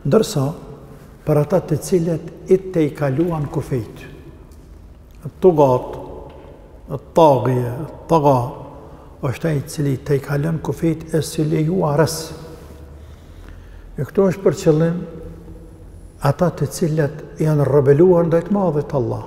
Ndërsa, për ata të cilët i tejkaluan kufijtë, At-Tugat, At-Tagije, At-Taga, është ai i cili tejkalon kufijtë e së lejuarës. E këtu është për qëllim ata të cilët janë rrebeluar ndaj të madhit Allah.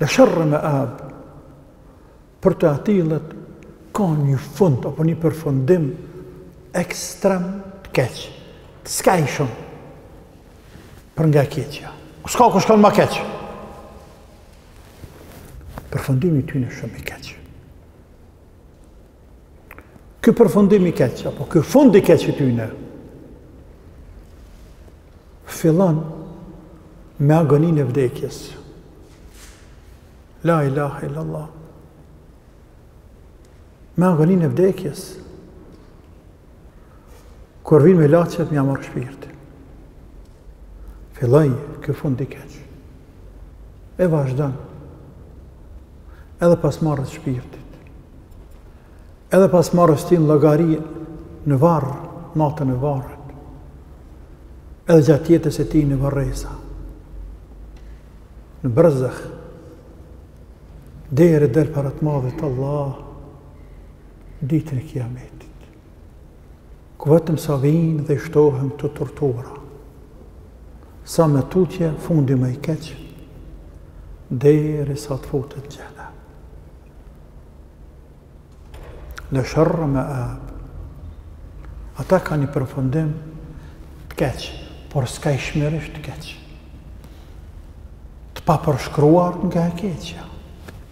Le sherre meab, për të atilët, ka një fund, apo një përfundim ekstrem të keq. Skajshëm për nga e keqja. S'ka ku shkon ma keq. Përfundimi i tyne shumë i keq. Ky përfundim i keq, apo ky fund i keq i tyne, fillon me agonin e vdekjes. La ilaha illallah. Me agonin e vdekjes. Kur vijnë melaqet, m'ia marrë shpirtin. Filloi, ky fund i keq. E vazhdon. Edhe pas marrjes së shpirtit. Edhe pas marrjes së tij në llogari në varr, natën e varrit. Edhe gjatë jetës së tij në varreza. Në berzah. Deri del para të madhit Allah. Ditën e Kiametit, ku vetëm sa vijnë dhe i shtohen këto tortura, sa më tutje fundi më i keq, derisa të futet xhehenem. Le sherre meab, ata kanë një përfundim të keq, por skajshmërisht të keq. Të papërshkruar nga e keqja.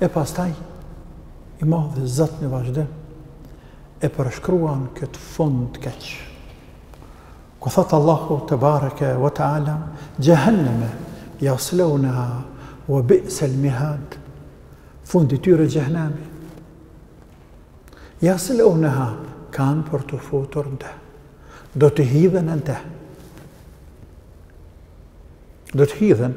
E pastaj, i madhi Zot në vazhdim, e përshkruan këtë fund të keq. Ku thotë Allahu tebareke ve teala, xhehenneme jasleuneha ve bi'sel mihad, fundi i tyre xhehennemi. Jasleuneha, kanë për t'u futur në te. Do të hidhen në te. Do të hidhen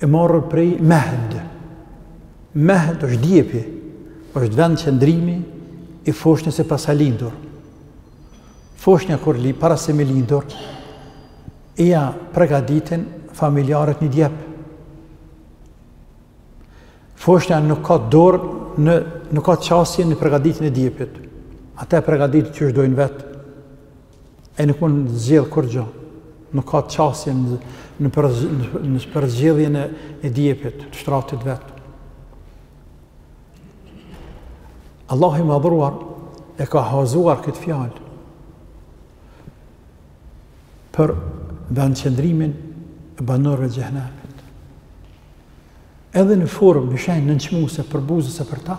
E marrë prej mehd. Mehd është djepi, është vendqëndrimi i foshnjës së posalindur. Foshnja kur lind, para se me lindur, ia pregaditin familjarët një djep. Foshnja nuk ka dorë, në, nuk ka qasje në pregaditjen e djepit. Ata e pregaditin qysh të dojnë vetë. Ai nuk mund të zgjedh kurrgjë. Nuk ka qasje në, në, për, në përzgjedhjen e, e djepit, të shtratit vet. Allahu i madhruar e ka huazuar këtë fjalë për vendqëndrimin e banorëve të xhehenamit. Edhe në formë në shenjë nënçmuese përbuzëse për ta,